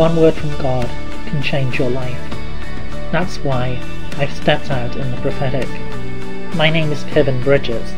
one word from God can change your life. That's why I've stepped out in the prophetic. My name is Kevin Bridges,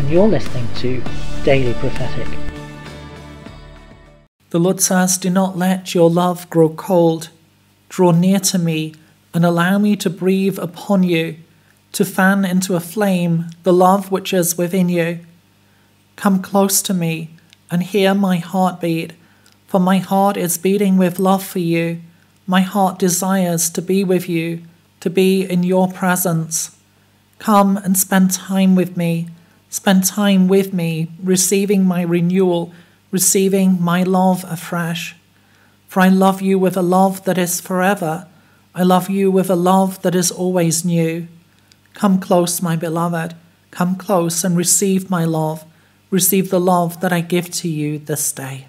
and you're listening to Daily Prophetic. The Lord says, Do not let your love grow cold. Draw near to me and allow me to breathe upon you, to fan into a flame the love which is within you. Come close to me and hear my heartbeat, for my heart is beating with love for you. My heart desires to be with you, to be in your presence. Come and spend time with me. Spend time with me, receiving my renewal, receiving my love afresh. For I love you with a love that is forever. I love you with a love that is always new. Come close, my beloved. Come close and receive my love receive the love that I give to you this day.